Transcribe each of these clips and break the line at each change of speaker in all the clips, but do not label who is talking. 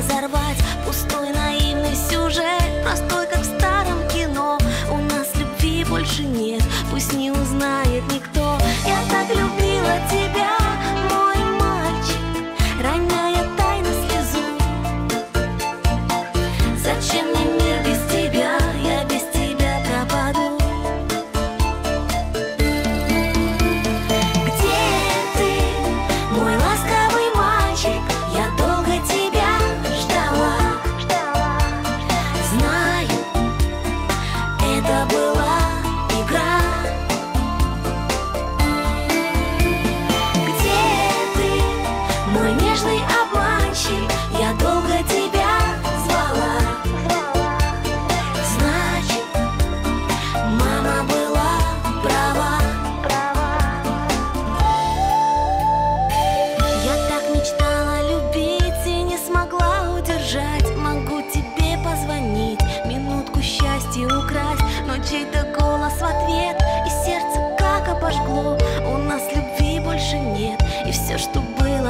разорвать пустой наивный сюжет. Простой, как в старом кино. У нас любви больше нет, пусть не узнает никто. Я так любила тебя.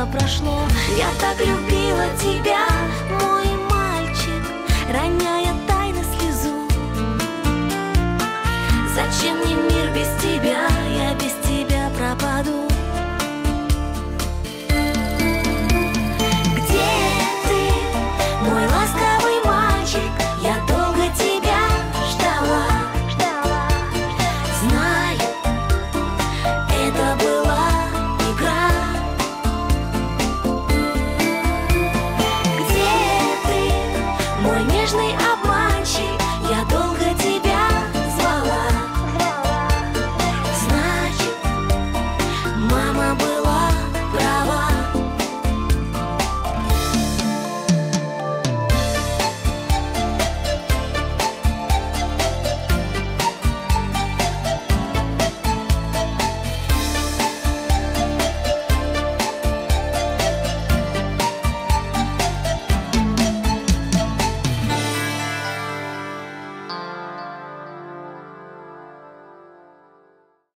прошло. Я так любила тебя.